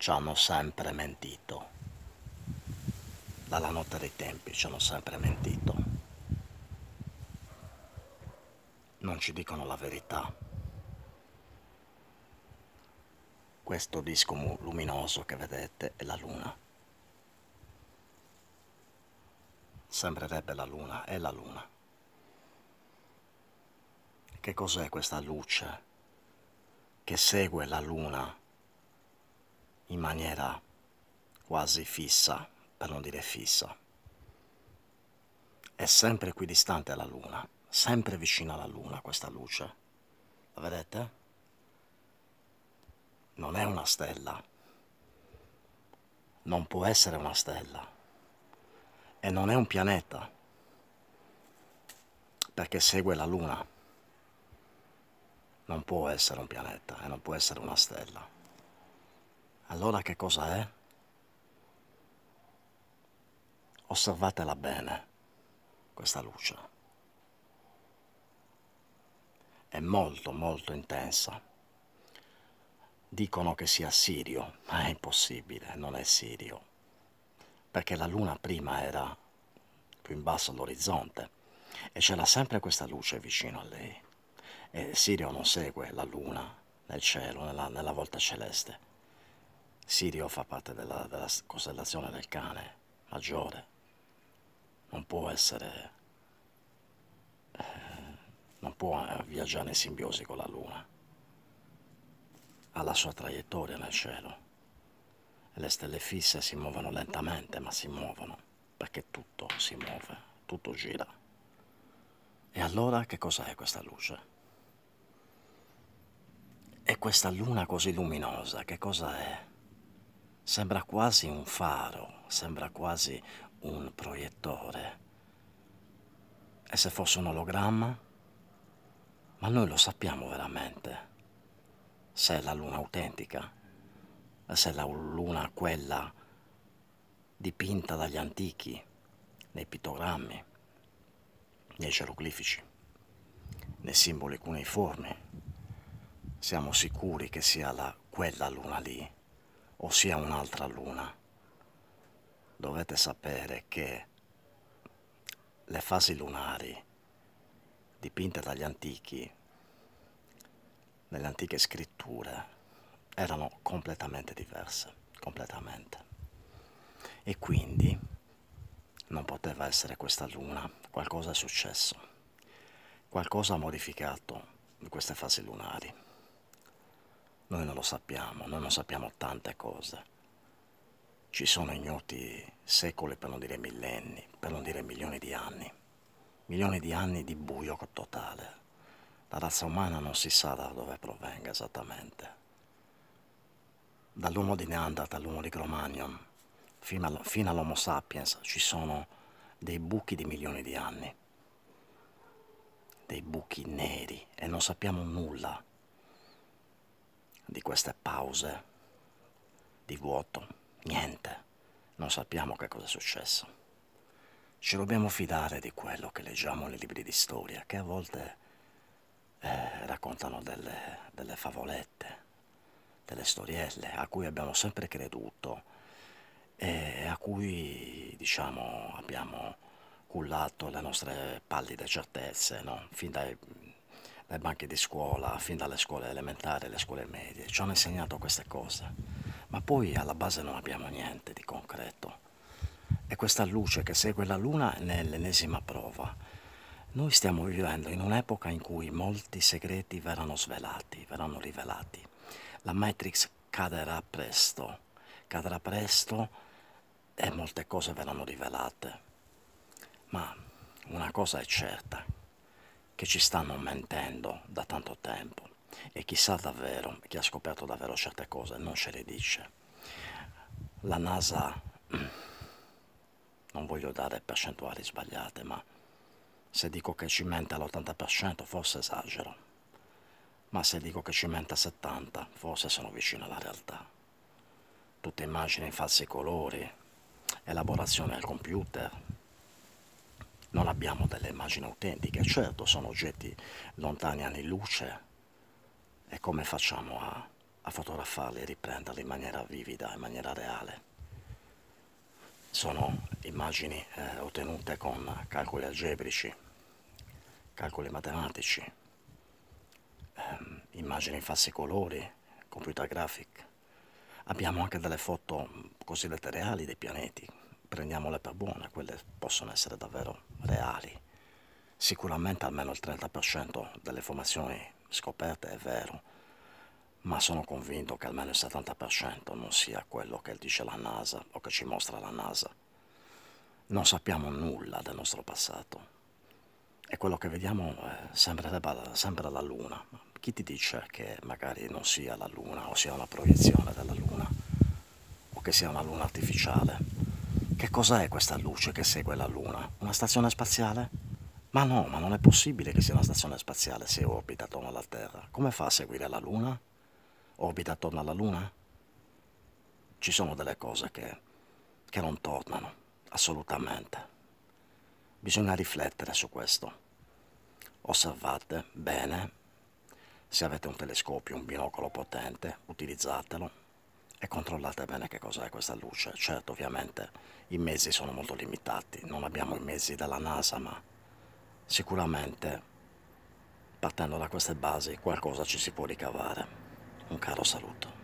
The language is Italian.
ci hanno sempre mentito. Dalla notte dei tempi ci hanno sempre mentito. Non ci dicono la verità. Questo disco luminoso che vedete è la luna. Sembrerebbe la luna, è la luna. Che cos'è questa luce che segue la luna in maniera quasi fissa, per non dire fissa? È sempre equidistante alla luna, sempre vicino alla luna questa luce. La vedete? non è una stella, non può essere una stella e non è un pianeta perché segue la luna. Non può essere un pianeta e non può essere una stella. Allora che cosa è? Osservatela bene, questa luce. È molto molto intensa dicono che sia Sirio, ma è impossibile, non è Sirio, perché la luna prima era più in basso all'orizzonte e c'era sempre questa luce vicino a lei. E Sirio non segue la luna nel cielo, nella, nella volta celeste. Sirio fa parte della, della costellazione del cane maggiore. Non può essere... Eh, non può viaggiare in simbiosi con la luna ha la sua traiettoria nel cielo. Le stelle fisse si muovono lentamente, ma si muovono, perché tutto si muove, tutto gira. E allora che cos'è questa luce? E questa luna così luminosa, che cosa è? Sembra quasi un faro, sembra quasi un proiettore. E se fosse un ologramma? Ma noi lo sappiamo veramente se è la luna autentica, se è la luna quella dipinta dagli antichi, nei pittogrammi, nei geroglifici, nei simboli cuneiformi. Siamo sicuri che sia la, quella luna lì o sia un'altra luna. Dovete sapere che le fasi lunari dipinte dagli antichi nelle antiche scritture erano completamente diverse, completamente. E quindi non poteva essere questa luna, qualcosa è successo, qualcosa ha modificato queste fasi lunari. Noi non lo sappiamo, noi non sappiamo tante cose. Ci sono ignoti secoli, per non dire millenni, per non dire milioni di anni. Milioni di anni di buio totale la razza umana non si sa da dove provenga esattamente. Dall'uomo di Neanderthal all'uomo di Cro-Magnon fino, fino all'Homo sapiens ci sono dei buchi di milioni di anni, dei buchi neri e non sappiamo nulla di queste pause di vuoto, niente, non sappiamo che cosa è successo. Ci dobbiamo fidare di quello che leggiamo nei libri di storia, che a volte eh, raccontano delle, delle favolette, delle storielle a cui abbiamo sempre creduto e a cui diciamo abbiamo cullato le nostre pallide certezze, no? fin dai, dai banchi di scuola, fin dalle scuole elementari e le scuole medie, ci hanno insegnato queste cose, ma poi alla base non abbiamo niente di concreto. E questa luce che segue la luna è nell'ennesima prova, noi stiamo vivendo in un'epoca in cui molti segreti verranno svelati, verranno rivelati. La Matrix caderà presto, cadrà presto e molte cose verranno rivelate. Ma una cosa è certa, che ci stanno mentendo da tanto tempo e chissà davvero, chi ha scoperto davvero certe cose non ce le dice. La NASA, non voglio dare percentuali sbagliate, ma se dico che ci mente all'80% forse esagero, ma se dico che ci mente al 70% forse sono vicino alla realtà. Tutte immagini in falsi colori, elaborazione al computer. Non abbiamo delle immagini autentiche, certo sono oggetti lontani anni luce. E come facciamo a a fotografarli e riprenderli in maniera vivida, in maniera reale. Sono immagini eh, ottenute con calcoli algebrici, calcoli matematici, ehm, immagini in falsi colori, computer graphic. Abbiamo anche delle foto cosiddette reali dei pianeti, prendiamole per buone, quelle possono essere davvero reali. Sicuramente almeno il 30% delle informazioni scoperte è vero, ma sono convinto che almeno il 70% non sia quello che dice la NASA o che ci mostra la NASA. Non sappiamo nulla del nostro passato e quello che vediamo eh, sembrerebbe sempre la Luna. Chi ti dice che magari non sia la Luna o sia una proiezione della Luna o che sia una Luna artificiale? Che cos'è questa luce che segue la Luna? Una stazione spaziale? Ma no, ma non è possibile che sia una stazione spaziale se orbita attorno alla Terra. Come fa a seguire la Luna? Orbita attorno alla Luna? Ci sono delle cose che, che non tornano, assolutamente. Bisogna riflettere su questo. Osservate bene. Se avete un telescopio, un binocolo potente, utilizzatelo e controllate bene che cos'è questa luce. Certo, ovviamente i mezzi sono molto limitati, non abbiamo i mezzi della NASA, ma Sicuramente, partendo da queste basi, qualcosa ci si può ricavare. Un caro saluto.